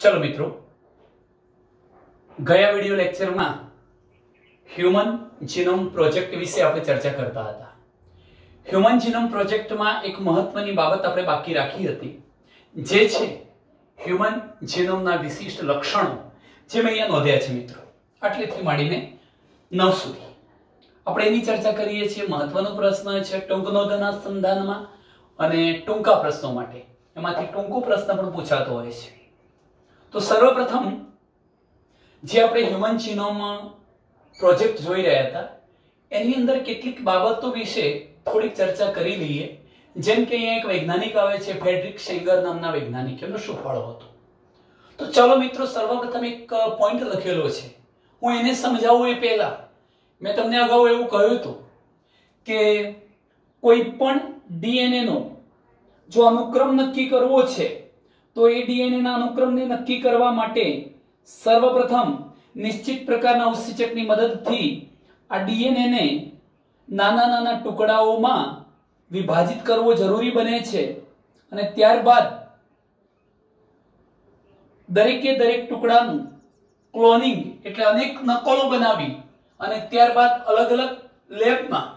ચલો મિત્રો, ગયા વિડિયો લેક્ચરમાં હ્યુમન જીનોમ પ્રોજેક્ટ વિશે આપણે ચર્ચા કરતા હતા. હ્યુમન જીનોમ પ્રોજેક્ટમાં એક મહત્વની બાબત આપણે બાકી રાખી હતી, જે છે હ્યુમન જીનોમના વિશિષ્ટ લક્ષણો, જે મેં અહીંયા નોંધ્યા છે મિત્રો. આટલેથી માંડીને નવ સુધી. આપણે એની ચર્ચા કરીએ છીએ મહત્વનો પ્રશ્ન છે ટૂંક નોંધના સંધાનમાં અને ટૂંકા પ્રશ્નો માટે. એમાંથી ટૂંકો પ્રશ્ન પણ પૂછાતો હોય છે. તો સર્વપ્રથમ જે આપણે હ્યુમન જીનોમ પ્રોજેક્ટ જોઈ રહ્યા હતા, એની અંદર કેટલીક બાબતો વિશે થોડીક ચર્ચા કરી લઈએ. જેમ કે અહીંયા એક વૈજ્ઞાનિક આવે છે, ફેડરિક શેંગર નામના વૈજ્ઞાનિક, એમનો શું ફાળો હતો? તો ચલો મિત્રો, સર્વપ્રથમ એક પોઈન્ટ લખેલો છે. હું એને સમજાવું એ પહેલા. મેં તમને અગાઉ એવું કહ્યું હતું કે કોઈ પણ ડીએનએ નો, જો અનુક્રમ નક્કી કરવો છે તો એ ડીએનએ ના અનુક્રમને નક્કી કરવા માટે સર્વપ્રથમ નિશ્ચિત પ્રકારના ઉત્સેચકની મદદથી આ ડીએનએ ને નાના નાના ટુકડાઓમાં વિભાજિત કરવો જરૂરી બને છે. અને ત્યારબાદ દરેકે દરેક ટુકડાનું ક્લોનિંગ એટલે અનેક નકલો બનાવી અને ત્યારબાદ અલગ અલગ લેબમાં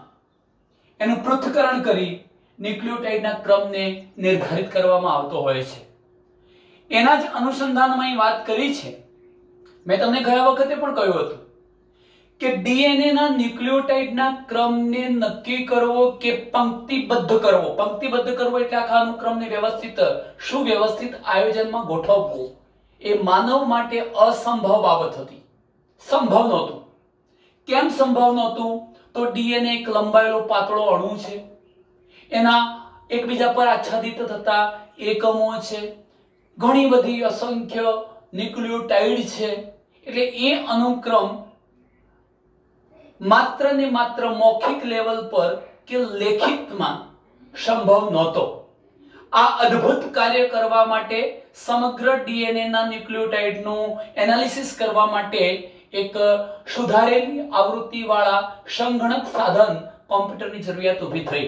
એનું પૃથ્થકરણ કરી ન્યુક્લિયોટાઇડના ક્રમને નિર્ધારિત કરવામાં આવતો હોય છે. એના જ અનુસંધાનમાં એ વાત કરી છે. મેં તમને ગયા વખતે પણ કહ્યું હતું કે ડીએનએ ના ન્યુક્લિયોટાઇડના ક્રમને નક્કી કરવો કે પંક્તિબદ્ધ કરવો? પંક્તિબદ્ધ કરવો એટલે આખા અનુક્રમને વ્યવસ્થિત, સુવ્યવસ્થિત આયોજનમાં ગોઠવવો. એ માનવ માટે અસંભવ બાબત હતી. સંભવ નહોતું. કેમ સંભવ નહોતું? તો ડીએનએ એક લંબાયેલો પાતળો અણુ છે. એના એકબીજા પર આચ્છાદિત થતા એકમો છે. ઘણી બધી અસંખ્ય ન્યુક્લિયોટાઇડ છે. એટલે એ અનુક્રમ માત્ર ને માત્ર મૌખિક લેવલ પર કે લેખિતમાં સંભવ નહોતો. આ અદ્ભુત કાર્ય કરવા માટે સમગ્ર ડીએનએ ના ન્યુક્લિયોટાઇડનું એનાલિસિસ કરવા માટે એક સુધારેલી આવૃત્તિ વાળા સંગણક સાધન કોમ્પ્યુટરની જરૂરિયાત ઊભી થઈ.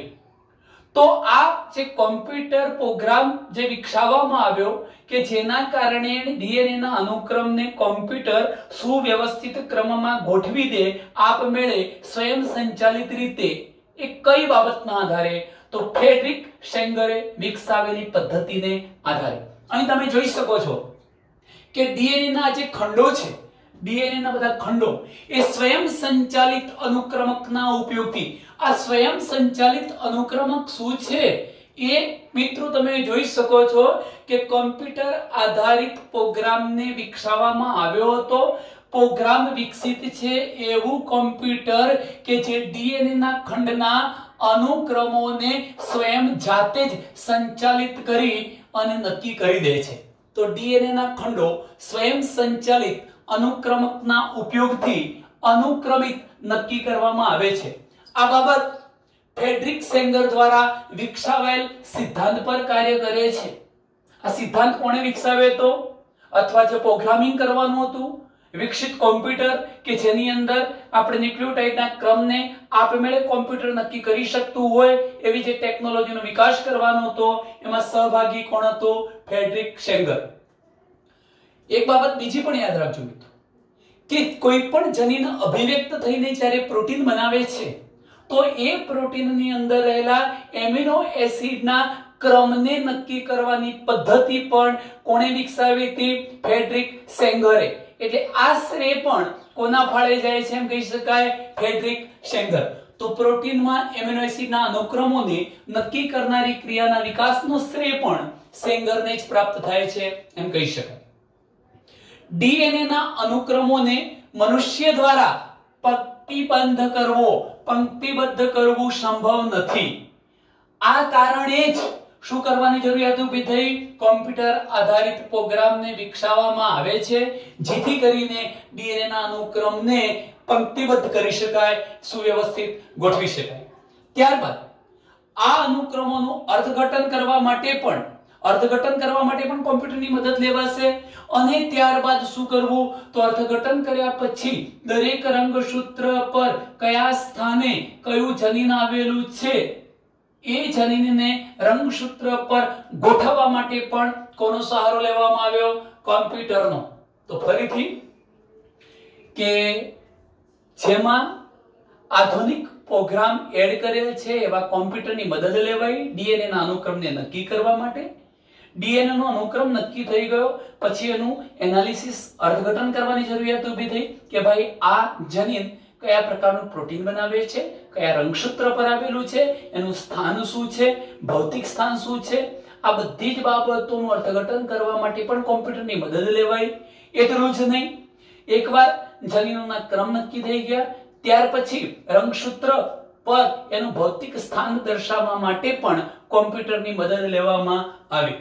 તો આ જે કોમ્પ્યુટર પ્રોગ્રામ જે વિકસાવવામાં આવ્યો કે જેના કારણે ડીએનએ ના અનુક્રમને કોમ્પ્યુટર સુવ્યવસ્થિત ક્રમમાં ગોઠવી દે, આપમેળે સ્વયં સંચાલિત રીતે, એ કઈ બાબતના આધારે? તો ફ્રેડરિક શેંગરે વિકસાવેલી પદ્ધતિને આધારે. અહીં તમે જોઈ શકો છો કે ડીએનએ ના જે ખંડો છે ડીએનએ ના બધા ખંડો, એ સ્વયં સંચાલિત અનુક્રમકના ઉપયોગથી આ સ્વયં સંચાલિત અનુક્રમક શું છે? એ મિત્રો તમે જોઈ શકો છો કે કોમ્પ્યુટર આધારિત પ્રોગ્રામને વિકસાવવામાં આવ્યો હતો. પ્રોગ્રામ વિકસિત છે એવું કોમ્પ્યુટર કે જે ડીએનએ ના ખંડના અનુક્રમોને સ્વયં જાતે જ સંચાલિત કરી અને નક્કી કરી દે છે. તો ડીએનએ ના ખંડો સ્વયં સંચાલિત અનુક્રમકના ઉપયોગથી અનુક્રમિત નક્કી કરવામાં આવે છે. આ બાબત ફેડરિક સેંગર દ્વારા વિકસાવાયેલ સિદ્ધાંત પર કાર્ય કરે છે. આ સિદ્ધાંત કોણે વિકસાવ્યો હતો? અથવા જે પ્રોગ્રામિંગ કરવાનું હતું? વિકસિત કોમ્પ્યુટર કે જેની અંદર આપણે ન્યુક્લિયોટાઇડના ક્રમને આપમેળે કોમ્પ્યુટર નક્કી કરી શકતું હોય એવી જે ટેકનોલોજીનો વિકાસ કરવાનો હતો, એમાં સહભાગી કોણ હતો? Frederick Sanger. એક બાબત બીજી પણ યાદ રાખજો મિત્રો, કે કોઈ પણ જનીન અભિવ્યક્ત થઈને જ્યારે પ્રોટીન બનાવે છે તો એ પ્રોટીનની અંદર રહેલા એમિનો એસિડના ક્રમને નક્કી કરવાની પદ્ધતિ પણ કોણે વિકસાવી હતી? ફેડરિક સેંગરે. એટલે આ શ્રેય પણ કોના ફાળે જાય છે એમ કહી શકાય? Frederick Sanger. તો પ્રોટીનમાં એમિનો એસિડના અનુક્રમોને નક્કી કરનારી ક્રિયાના વિકાસનો શ્રેય પણ સેંગરને જ પ્રાપ્ત થાય છે એમ કહી શકાય. ડીએનએ ના અનુક્રમોને મનુષ્ય દ્વારા પંક્તિબદ્ધ કરવો, પંક્તિબદ્ધ કરવું સંભવ નથી. આ કારણે જ શું કરવાની જરૂરિયાત ઊભી થઈ? કોમ્પ્યુટર આધારિત પ્રોગ્રામને વિકસાવવામાં આવે છે, જેથી કરીને ડીએનએ ના અનુક્રમને પંક્તિબદ્ધ કરી શકાય, સુવ્યવસ્થિત ગોઠવી શકાય. ત્યારબાદ આ અનુક્રમોનું અર્થઘટન કરવા માટે પણ અર્થઘટન કરવા માટે પણ કોમ્પ્યુટરની મદદ લેવાશે. અને ત્યારબાદ શું કરવું? તો અર્થઘટન કર્યા પછી દરેક રંગસૂત્ર પર કયા સ્થાને કયું જનીન આવેલું છે? એ જનીનને રંગસૂત્ર પર ગોઠવવા માટે પણ કોનો સહારો લેવામાં આવ્યો? કોમ્પ્યુટરનો. તો ફરીથી કે જેમાં આધુનિક પ્રોગ્રામ એડ કરેલ છે, એવા કોમ્પ્યુટરની મદદ લેવાઈ ડીએનએના અનુક્રમને નક્કી કરવા માટે. ડીએનએ નો અનુક્રમ નક્કી થઈ ગયો. પછી એનું એનાલિસિસ અર્થઘટન કરવાની જરૂરિયાત ઊભી થઈ કે ભાઈ આ જનીન કયા પ્રકારનું પ્રોટીન બનાવે છે, કયા રંગસૂત્ર પર આવેલું છે, એનું સ્થાન શું છે, ભૌતિક સ્થાન શું છે. આ બધી જ બાબતોનું અર્થઘટન કરવા માટે પણ કોમ્પ્યુટરની મદદ લેવાય એટલું જ નહીં. એકવાર જનીનોના ક્રમ નક્કી થઈ ગયા, ત્યાર પછી રંગસૂત્ર પર એનું ભૌતિક સ્થાન દર્શાવવા માટે પણ કોમ્પ્યુટરની મદદ લેવામાં આવી.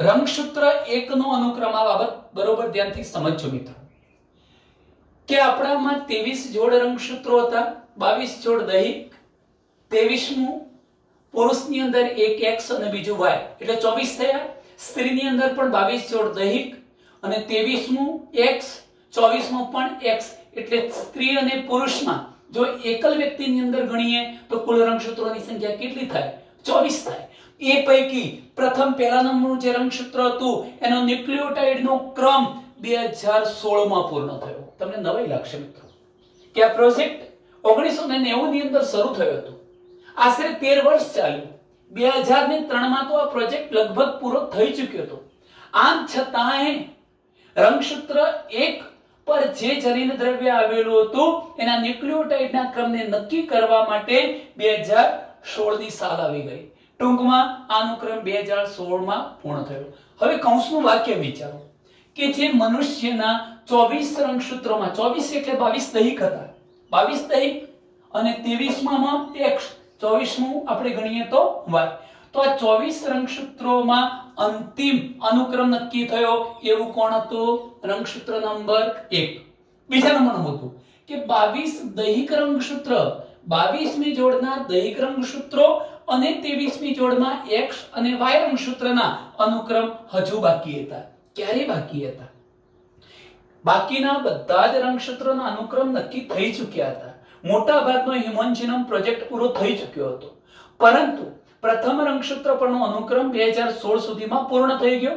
રંગસૂત્ર એકનો અનુક્રમ આ બાબત બરોબર ધ્યાનથી સમજજો મિત્રો. કે આપણામાં ત્રેવીસ જોડ રંગસૂત્રો હતા, બાવીસ જોડ દૈહિક ત્રેવીસમું પુરુષની અંદર એક એક્સ અને બીજું વાય. એટલે ચોવીસ થયા. સ્ત્રીની અંદર પણ બાવીસ જોડ દૈહિક અને ત્રેવીસમું એક્સ, ચોવીસમું પણ એક્સ. એટલે સ્ત્રી અને પુરુષમાં જો એકલ વ્યક્તિની અંદર ગણીએ તો કુલ રંગસૂત્રોની સંખ્યા કેટલી થાય? ચોવીસ થાય. એ પૈકી પ્રથમ પહેલા નંબરનું જે રંગસૂત્ર હતું, એનો ન્યુક્લિયોટાઇડનો ક્રમ બે હજાર સોળમાં પૂર્ણ થયો. તમને નવાઈ લાગશે મિત્રો. કે આ પ્રોજેક્ટ ઓગણીસો ને નેવું ની અંદર શરૂ થયો હતો. આશરે તેર વર્ષ ચાલ્યું. બે હજાર ને ત્રણમાં તો આ પ્રોજેક્ટ લગભગ પૂરો થઈ ચૂક્યો હતો. આમ છતાંય રંગસૂત્ર એક પર જે જનીન દ્રવ્ય આવેલું હતું, એના ન્યુક્લિયોટાઇડના ક્રમને નક્કી કરવા માટે બે હજાર સોળની સાલ આવી ગઈ. ટૂંકમાં આનો ક્રમ બે હજાર સોળમાં પૂર્ણ થયો. હવે કૌંસનું વાક્ય વિચારો કે જે મનુષ્યના ચોવીસ રંગસૂત્રોમાં, ચોવીસ એટલે બાવીસ દૈહિક હતા. બાવીસ દૈહિક અને ત્રેવીસમાં એક્સ ચોવીસમું આપણે ગણીએ તો વાય. તો આ ચોવીસ રંગસૂત્રોમાં અંતિમ અનુક્રમ નક્કી થયો. એવું કોણ હતું? રંગસૂત્ર નંબર એક. બીજા નંબરનું હતું કે બાવીસ દૈહિક રંગસૂત્ર. બાવીસમી જોડના દૈહિક રંગસૂત્રો અને ત્રેવીસમી જોડમાં એક્સ અને વાય રંગસૂત્રના અનુક્રમ હજુ બાકી હતા. ક્યારે બાકી હતા? બાકીના બધા જ રંગસૂત્રોના અનુક્રમ નક્કી થઈ ચૂક્યા હતા. મોટા ભાગનો હ્યુમન જીનોમ પ્રોજેક્ટ પૂરો થઈ ચૂક્યો હતો. પરંતુ પ્રથમ રંગસૂત્ર પરનો અનુક્રમ બે હજાર સોળ સુધીમાં પૂર્ણ થઈ ગયો.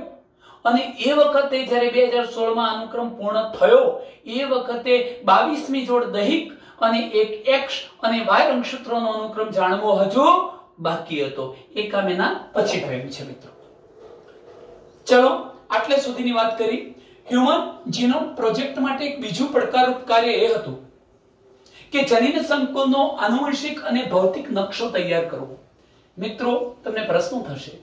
અને એ વખતે જ્યારે બે હજાર સોળમાં અનુક્રમ પૂર્ણ થયો, એ વખતે બાવીસમી જોડ દૈહિક અને એક એક્સ અને વાય રંગસૂત્રોનો અનુક્રમ જાણવો હજુ બાકી હતો. એ કામ એના પછી થયું છે મિત્રો. ચલો, આટલે સુધીની વાત કરી. હ્યુમન જીનોમ પ્રોજેક્ટ માટે એક બીજું પડકારરૂપ કાર્ય એ હતું કે જનીન સંકુલનો આનુવંશિક અને ભૌતિક નકશો તૈયાર કરવો. મિત્રો, તમને પ્રશ્ન થશે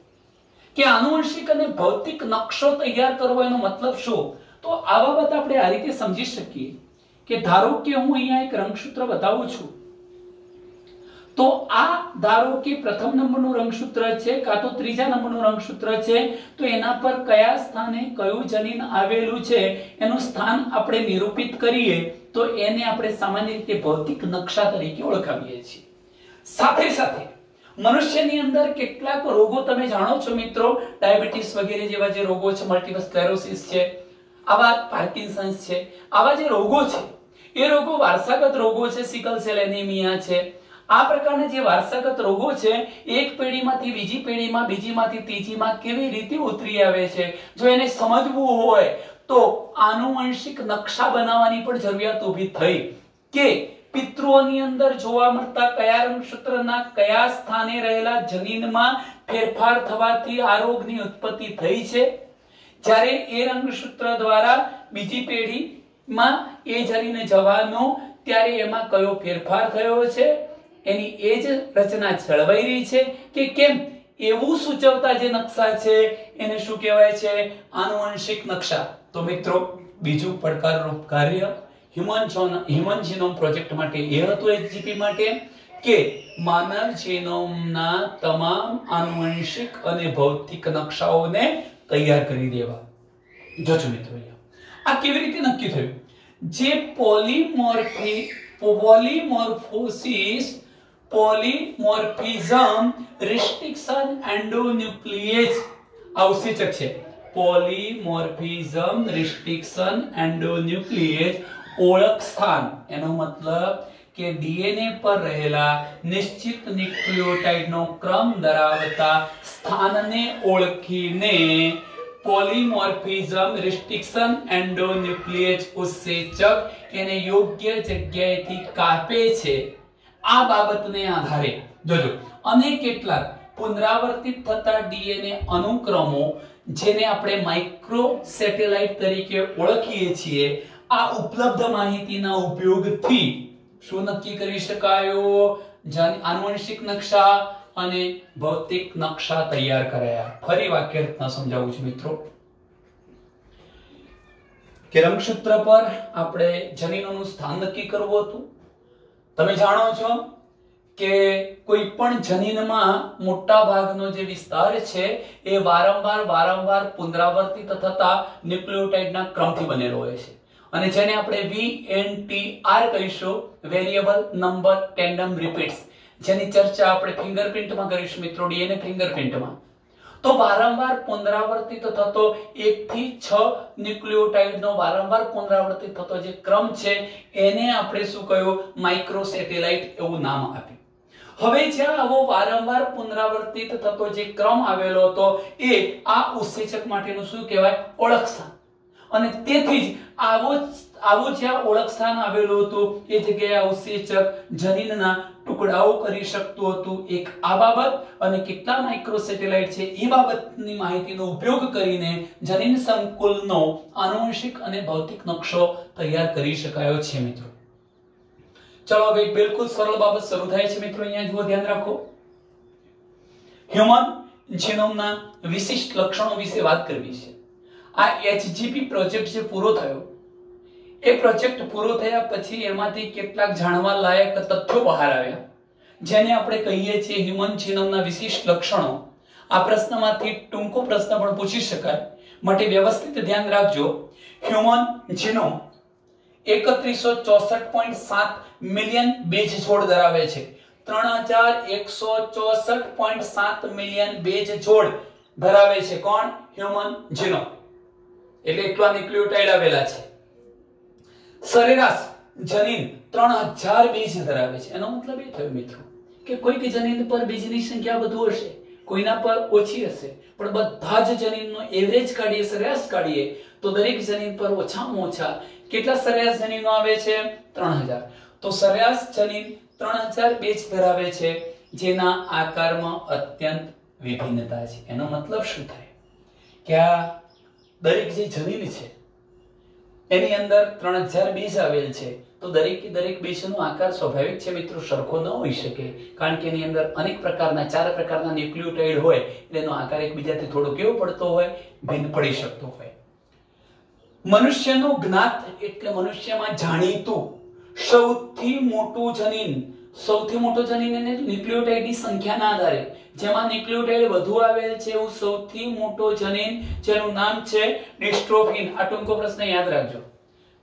કે આનુવંશિક અને ભૌતિક નકશો તૈયાર કરવો એનો મતલબ શું? તો આ બાબત આપણે આ રીતે સમજી શકીએ કે ધારો કે હું અહીંયા એક રંગસૂત્ર બતાવું છું તો આ ધારો કે પ્રથમ નંબરનું રંગસૂત્ર છે, કાં તો ત્રીજા નંબરનું રંગસૂત્ર છે, તો એના પર કયા સ્થાને કયું જનીન આવેલું છે, એનું સ્થાન આપણે નિરૂપિત કરીએ, તો એને આપણે સામાન્ય રીતે ભૌતિક નકશા તરીકે ઓળખાવીએ છીએ. સાથે સાથે, મનુષ્યની અંદર કેટલાક રોગો તમે જાણો છો મિત્રો? ડાયાબિટીસ વગેરે જેવા જે રોગો છે મલ્ટીપલ છે, આવા પાર્કિન્સન્સ છે, આવા જે રોગો છે, એ રોગો વારસાગત રોગો છે સિકલ સેલ એનિમિયા છે આ પ્રકારના જે વારસાગત રોગો છે, એક પેઢીમાંથી બીજી પેઢીમાં, બીજીમાંથી ત્રીજીમાં કેવી રીતે ઉતરી આવે છે? જો એને સમજવું હોય, તો આનુવંશિક નકશા બનાવવાની પણ જરૂરિયાત ઊભી થઈ કે પિતૃઓની અંદર જોવા મળતા કયા રંગસૂત્રના, કયા સ્થાને રહેલા જનીનમાં ફેરફાર થવાથી આ રોગની ઉત્પત્તિ થઈ છે? જ્યારે એ રંગસૂત્ર દ્વારા બીજી પેઢીમાં એ જનીને જવાનો, ત્યારે એમાં કયો ફેરફાર થયો છે? એની એ જ રચના જળવાઈ રહી છે કે કેમ? એવું સૂચવતા જે નકશા છે, એને શું કહેવાય છે? આનુવંશિક નકશા. તો મિત્રો, બીજું પડકારરૂપ કાર્ય હ્યુમન હ્યુમન જીનોમ પ્રોજેક્ટ માટે એ હતું એચજીપી માટે કે માનવ જીનોમના તમામ આનુવંશિક અને ભૌતિક નકશાઓને તૈયાર કરી દેવા. જોજો મિત્રો આ કેવી રીતે નક્કી થયું? જે પોલીમોર્ફી, પોલીમોર્ફોસિસ પોલીમોર્ફિઝમ રિસ્ટ્રિક્શન એન્ડોન્યુક્લિએજ આવશ્યક છે. પોલીમોર્ફિઝમ રિસ્ટ્રિક્શન એન્ડોન્યુક્લિએજ ઓળખ સ્થાન. એનો મતલબ કે ડીએનએ પર રહેલા નિશ્ચિત ન્યુક્લિયોટાઇડનો ક્રમ ધરાવતા સ્થાનને ઓળખીને પોલીમોર્ફિઝમ રિસ્ટ્રિક્શન એન્ડોન્યુક્લિએજ ઉત્સેચક એને યોગ્ય જગ્યાએથી કાપે છે. આ બાબતને આધારે જોજો. અને કેટલાક પુનરાવર્તિત થતા ડીએનએ અનુક્રમો જેને આપણે માઇક્રો સેટેલાઇટ તરીકે ઓળખીએ છીએ, આ ઉપલબ્ધ માહિતીના ઉપયોગથી શું નક્કી કરી શકાયો? આનુવંશિક નકશા અને ભૌતિક નકશા તૈયાર કરાયા. ફરી વાક્ય રચના સમજાવું છું મિત્રો. કે રંગસૂત્ર પર આપણે જનીનોનું સ્થાન નક્કી કરવું હતું. તમે જાણો છો કે કોઈ પણ જનીનમાં મોટા ભાગનો જે વિસ્તાર છે, એ વારંવાર વારંવાર પુનરાવર્તિત થતા ન્યુક્લિયોટાઇડના ક્રમથી બનેલો હોય છે. અને જેને આપણે આર કહીશું, વેરિયેબલ નંબર ટેન્ડમ રિપીટ્સ. જેની ચર્ચા આપણે ફિંગરપ્રિન્ટમાં કરીશું, મિત્રો, ડીએનએ ફિંગરપ્રિન્ટમાં. તો વારંવાર પુનરાવર્તિત થતો એક થી છ ન્યુક્લિયોટાઇડનો વારંવાર પુનરાવર્તિત થતો જે ક્રમ છે, એને આપણે શું કહ્યું? માઇક્રો એવું નામ આપ્યું. હવે જ્યાં આવો વારંવાર પુનરાવર્તિત થતો જે ક્રમ આવેલો હતો, એ આ ઉત્સેચક માટેનું શું કહેવાય? ઓળખ અને તેથી જ આવો આવું જ્યાં ઓળખ સ્થાન આવેલું હતું, એ જગ્યાએ ઉત્સેચક જનીનના ટુકડાઓ કરી શકતું હતું. એક આ બાબત અને કેટલા માઇક્રો સેટેલાઇટ છે, એ બાબતની માહિતીનો ઉપયોગ કરીને જનીન સંકુલનો આનુવંશિક અને ભૌતિક નકશો તૈયાર કરી શકાયો છે, મિત્રો. ચલો હવે બિલકુલ સરળ બાબત શરૂ થાય છે, મિત્રો. અહીંયા જુઓ, ધ્યાન રાખો. હ્યુમન જીનોમના વિશિષ્ટ લક્ષણો વિશે વાત કરવી છે. આ એચજીપી પ્રોજેક્ટ જે પૂરો થયો એ પ્રોજેક્ટ પૂરો થયા પછી એમાંથી કેટલાક જાણવા લાયક તથ્યો બહાર આવ્યા. જેને આપણે કહીએ છીએ હ્યુમન જીનોમના વિશિષ્ટ લક્ષણો. આ પ્રશ્નમાંથી ટૂંકો પ્રશ્ન પણ પૂછી શકાય. માટે વ્યવસ્થિત ધ્યાન રાખજો. હ્યુમન જીનોમ એકત્રીસો ચોસઠ પોઈન્ટ સાત મિલિયન બેજ છોડ ધરાવે છે. ત્રણ હજાર એકસો ચોસઠ પોઈન્ટ સાત મિલિયન બેજ છોડ ધરાવે છે. કોણ? Human genome. એટલે એટલા ન્યુક્લિયોટાઇડ આવેલા છે. સરેરાશ જનીન ત્રણ હજાર બીજ ધરાવે છે. એનો મતલબ એ થયો મિત્રો કે કોઈક જનીન પર બીજની સંખ્યા વધુ હશે, કોઈના પર ઓછી હશે, પણ બધા જ જનીનનો એવરેજ કાઢીએ, સરેરાશ કાઢીએ, તો દરેક જનીન પર ઓછામાં ઓછા કેટલા સરેરાશ જનીનો આવે છે? ત્રણ હજાર. તો સરેરાશ જનીન ત્રણ હજાર બેજ ધરાવે છે, જેના આકારમાં અત્યંત વિભિન્નતા છે. એનો મતલબ શું થાય? કે આ દરેક જે જનીન છે એની અંદર ત્રણ હજાર બીજ આવેલ છે. તો દરેક દરેક બીજનો આકાર સ્વાભાવિક છે મિત્રો, સરખો ન હોઈ શકે. કારણ કે એની અંદર અનેક પ્રકારના, ચાર પ્રકારના ન્યુક્લિયોટાઇડ હોય એનો આકાર એકબીજાથી થોડો કેવો પડતો હોય, ભિન્ન પડી શકતો હોય. મનુષ્યનું જ્ઞાત એટલે મનુષ્યમાં જાણીતું સૌથી મોટું જનીન. સૌથી મોટો જનીન એને ન્યુક્લિયોટાઇડની સંખ્યાના આધારે. જેમાં ન્યુક્લિયોટાઇડ વધુ આવેલ છે એવું સૌથી મોટો જનીન, જેનું નામ છે ડિસ્ટ્રોફિન. આ ટૂંકો પ્રશ્ન યાદ રાખજો.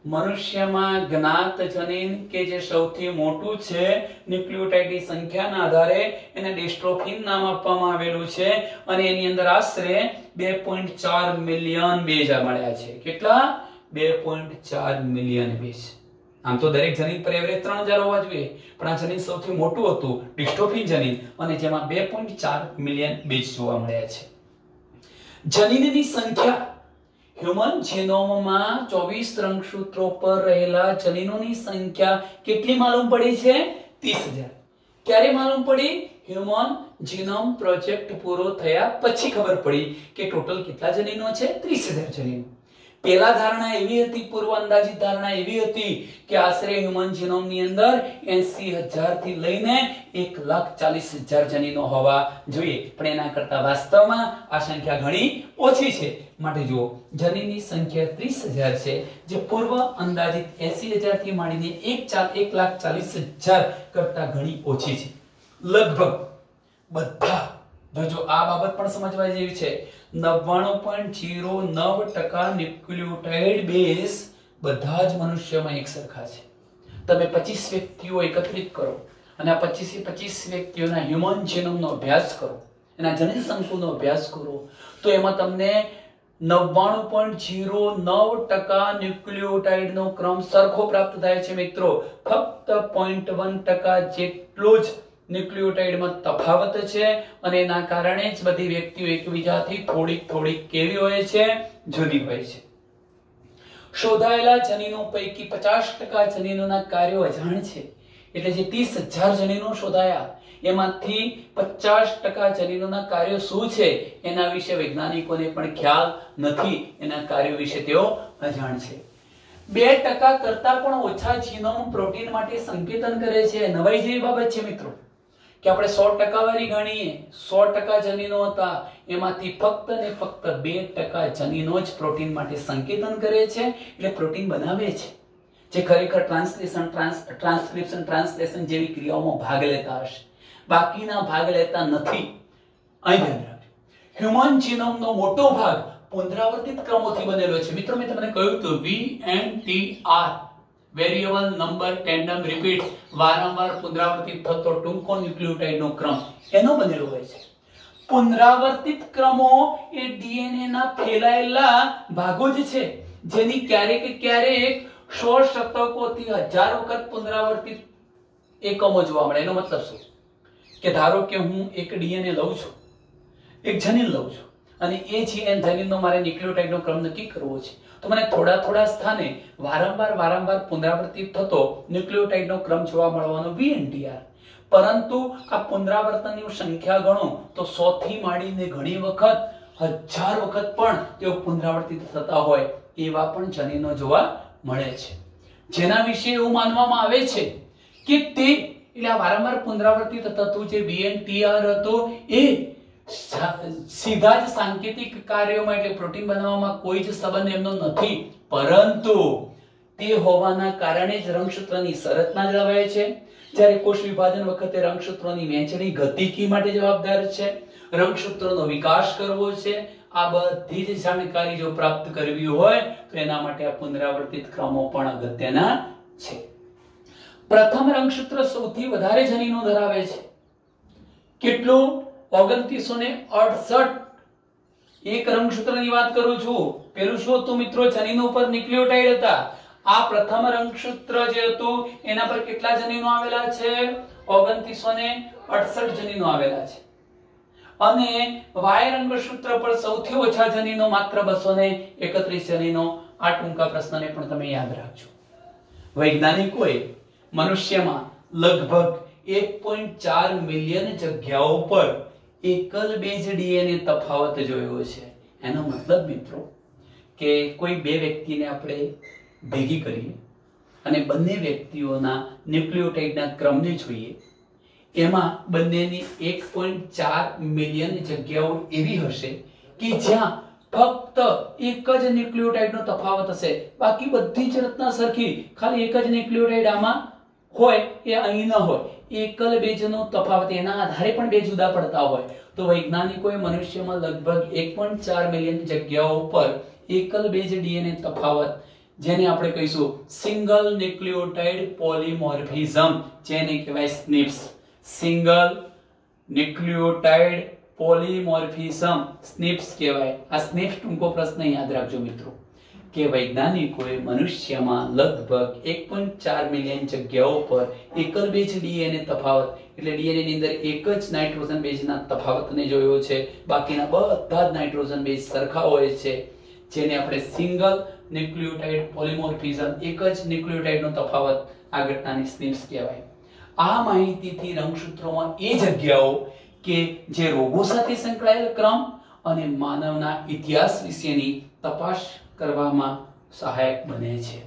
મનુષ્યમાં જ્ઞાત જનીન કે જે સૌથી મોટું છે ન્યુક્લિયોટાઇડની સંખ્યાના આધારે એને ડિસ્ટ્રોફિન નામ આપવામાં આવેલું છે અને એની અંદર આશરે 2.4 મિલિયન બેઝ મળ્યા છે. કેટલા? 2.4 મિલિયન બેઝ. આમ તો દરેક જનીન પર એવરેજ 3000 હોવા જોઈએ. પણ આ જનીન સૌથી મોટું હતું ડિસ્ટોફિન જનીન, અને જેમાં 2.4 મિલિયન બીજ જોવા મળ્યા છે. જનીનની સંખ્યા હ્યુમન જીનોમમાં 24 રંગસૂત્રો પર રહેલા જનીનોની સંખ્યા કેટલી માલુમ પડી છે? ત્રીસ હજાર. ક્યારે માલુમ પડી? હ્યુમન જીનોમ પ્રોજેક્ટ પૂરો થયા પછી ખબર પડી કે ટોટલ કેટલા જનીનો છે? ત્રીસ હજાર જનીનો. પહેલા ધારણા એવી હતી, પૂર્વ અંદાજિત ધારણા એવી હતી કે આશરે હ્યુમન જીનોમની અંદર 80000 થી લઈને 140000 જનીનો હોવા જોઈએ. પણ એના કરતા વાસ્તવમાં આ સંખ્યા ઘણી ઓછી છે. માટે જુઓ, જનીનની સંખ્યા 30000 છે, જે પૂર્વ અંદાજિત 80000 થી માંડીને 140000 કરતા ઘણી ઓછી છે. લગભગ બધા જો આ બાબત પણ સમજવા જેવી છે, નવ્વાણું પોઈન્ટ જીરો નવ ટકા ન્યુક્લિયોટાઇડ બેઝ બધા જ મનુષ્યમાં એક સરખા છે. તમે પચીસ વ્યક્તિઓ એકત્રિત કરો અને આ પચીસે પચીસ વ્યક્તિઓના હ્યુમન જીનોમનો અભ્યાસ કરો, એના જનીન સંકુલનો અભ્યાસ કરો, તો એમાં તમને નવ્વાણું પોઈન્ટ જીરો નવ ટકા ન્યુક્લિયોટાઇડનો ક્રમ સરખો પ્રાપ્ત થાય છે મિત્રો. ફક્ત પોઈન્ટ વન ટકા જેટલો જ ન્યુક્લિયોટાઇડમાં તફાવત છે અને એના કારણે જ બધી વ્યક્તિઓ એકબીજાથી થોડીક થોડીક કેવી હોય છે? જુદી હોય છે. શોધાયેલા જનીનો પૈકી પચાસ ટકા જનીનોના કાર્યો અજાણ છે. એટલે જે ત્રીસ હજાર જનીનો શોધાયા, એમાંથી પચાસ ટકા જનીનોના કાર્યો શું છે? એના વિશે વૈજ્ઞાનિકોને પણ ખ્યાલ નથી. એના કાર્યો વિશે તેઓ અજાણ છે. બે ટકા કરતા પણ ઓછા જીનોમ પ્રોટીન માટે સંકેતન કરે છે. નવાઈ જેવી બાબત છે, મિત્રો. કે આપણે સો ટકાવારી ગણીએ, સો ટકા જનીનો હતા, એમાંથી ફક્ત ને ફક્ત બે ટકા જનીનો જ પ્રોટીન માટે સંકેતન કરે છે, એટલે પ્રોટીન બનાવે છે. જે ખરેખર ટ્રાન્સલેશન ટ્રાન્સક્રિપ્શન, ટ્રાન્સલેશન જેવી ક્રિયાઓમાં ભાગ લેતા હશે. બાકીના ભાગ લેતા નથી. અહીં ધ્યાન રાખજો. હ્યુમન જીનોમનો મોટો ભાગ પુનરાવર્તિત ક્રમોથી બનેલો છે. મિત્રો, મેં તમને કહ્યું હતું V N T R variable number tandem repeat વારંવાર પુનરાવર્તિત થતો ટૂંકો ન્યુક્લિયોટાઇડનો ક્રમ એનો બનેલો હોય છે. પુનરાવર્તિત ક્રમો એ ડીએનએ ના ફેલાયેલા ભાગો જ છે, જેની ક્યારેક ક્યારેક સો શતકોથી હજાર વખત પુનરાવર્તિત એકમો જોવા મળે. એનો મતલબ શું? કે ધારો કે હું એક ડીએનએ લઉં છું, એક જનીન લઉં છું, અને એ જીએન જનીનનો મારે ન્યુક્લિયોટાઇડનો ક્રમ નક્કી કરવો છે. તો મને થોડા થોડા સ્થાને વારંવાર વારંવાર પુનરાવર્તિત થતો ન્યુક્લિયોટાઇડનો ક્રમ જોવા મળવાનો વીએનટીઆર. પરંતુ આ પુનરાવર્તનની સંખ્યા ગણો તો 100 થી માંડીને ઘણી વખત, હજાર વખત પણ તેઓ પુનરાવર્તિત થતા હોય એવા પણ જનીનો જોવા મળે છે. જેના વિશે એવું માનવામાં આવે છે કે તે, એટલે વારંવાર પુનરાવર્તિત થતું જે બીએનટીઆર હતો, એ સીધા જ સાંકેતિક કાર્યોમાં એટલે પ્રોટીન બનાવવામાં કોઈ જ સંબંધ એમનો નથી. પરંતુ તે હોવાના કારણે જ રંગસૂત્રની સંરચના જળવાય છે. જ્યારે કોષ વિભાજન વખતે રંગસૂત્રોની વહેંચણી ગતિકી માટે જવાબદાર છે. રંગસૂત્રોનો વિકાસ કરવો છે. આ બધી જ જાણકારી જો પ્રાપ્ત કરવી હોય, તો એના માટે આ પુનરાવર્તિત ક્રમો પણ અગત્યના છે. પ્રથમ રંગસૂત્ર સૌથી વધારે જનીનો ધરાવે છે. કેટલું? ઓગણત્રીસો ને અડસઠ. એક રંગસૂત્રની વાત કરું છું. પેલું શું હતું મિત્રો? જનીનો ઉપર ન્યુક્લિયોટાઇડ હતા. આ પ્રથમ રંગસૂત્ર જે હતું, એના પર કેટલા જનીનો આવેલા છે? ઓગણત્રીસો ને અડસઠ જનીનો આવેલા છે. અને વાય રંગસૂત્ર પર સૌથી ઓછા જનીનો માત્ર બસો ને એકત્રીસ જનીનો. આ ટૂંકા પ્રશ્નને પણ તમે યાદ રાખજો. વૈજ્ઞાનિકોએ મનુષ્યમાં લગભગ એક પોઈન્ટ ચાર મિલિયન જગ્યાઓ પર એકલ બેઝ ડીએનએ તફાવત જોયો છે. એનો મતલબ મિત્રો કે કોઈ બે વ્યક્તિને આપણે ભેગી કરીએ અને બંને વ્યક્તિઓના ન્યુક્લિયોટાઇડના ક્રમને જોઈએ, એમાં બંનેની એક પોઈન્ટ ચાર મિલિયન જગ્યાઓ એવી હશે કે જ્યાં ફક્ત એક જ ન્યુક્લિયોટાઇડનો તફાવત હશે. બાકી બધી જ રચના સરખી, ખાલી એક જ ન્યુક્લિયોટાઇડ આમાં હોય એ અહીં ન હોય. એકલ બેઝનો તફાવત એના આધારે પણ બે જુદા પડતા હોય. તો વૈજ્ઞાનિકોએ મનુષ્યમાં લગભગ એક પોઈન્ટ ચાર મિલિયન જગ્યાઓ પર એકલ બેજ ડીએનએ તફાવત, જેને આપણે કહીશું સિંગલ ન્યુક્લિયોટાઇડ પોલિમોર્ફિઝમ જેને કહેવાય snips single nucleotide polymorphism snips કહેવાય. આ સ્નિપ્સ ટૂંકો પ્રશ્ન યાદ રાખજો મિત્રો. કે વૈજ્ઞાનિકોએ મનુષ્યમાં લગભગ 1.4 મિલિયન જગ્યાઓ પર એકલ બેઝ ડીએનએ તફાવત, એટલે ડીએનએ અંદર એક જ નાઇટ્રોજન બેઝના તફાવતને જોયો છે. બાકીના બધા જ નાઇટ્રોજન બેઝ સરખા હોય છે. જેને આપણે સિંગલ ન્યુક્લિયોટાઇડ પોલિમોર્ફિઝમ, એક જ ન્યુક્લિયોટાઇડનો તફાવત આ સ્નિપ્સ કહેવાય. આ માહિતીથી રંગસૂત્રોમાં એ જગ્યાઓ કે જે રોગો સાથે સંકળાયેલ ક્રમ અને માનવના ઇતિહાસ વિશેની તપાસ કરવામાં સહાયક બને છે.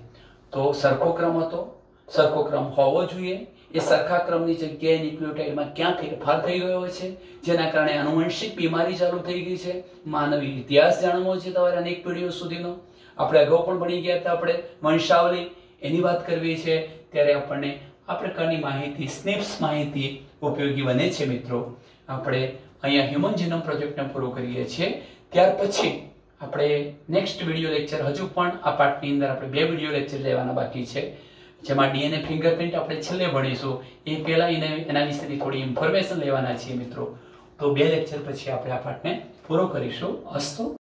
તો સરખો ક્રમ હતો. સરખો ક્રમ હોવો જોઈએ. એ સરખા ક્રમની જગ્યાએ ન્યુક્લિયોટાઇડમાં ક્યાં ફેરફાર થઈ ગયો છે, જેના કારણે આનુવંશિક બીમારી ચાલુ થઈ ગઈ છે. માનવી ઇતિહાસ જાણવો છે તમારે અનેક પેઢીઓ સુધીનો. આપણે અગાઉ પણ ભણી ગયા હતા આપણે વંશાવલી. એની વાત કરવી છે, ત્યારે આપણને આ પ્રકારની માહિતી, સ્નેપ્સ માહિતી ઉપયોગી બને છે મિત્રો. આપણે અહીંયા હ્યુમન જીનોમ પ્રોજેક્ટને પૂરો કરીએ છીએ. ત્યાર પછી આપણે નેક્સ્ટ વિડિયો લેક્ચર હજુ પણ આ પાર્ટની અંદર આપણે બે વિડિયો લેક્ચર લેવાના બાકી છે. જેમાં ડીએનએ ફિંગરપ્રિન્ટ આપણે છેલ્લે ભણીશું. એ પહેલા એને, એના વિશેની થોડી ઇન્ફોર્મેશન લેવાના છીએ મિત્રો. તો બે લેક્ચર પછી આપણે આ પાર્ટને પૂરો કરીશું. અસ્તુ.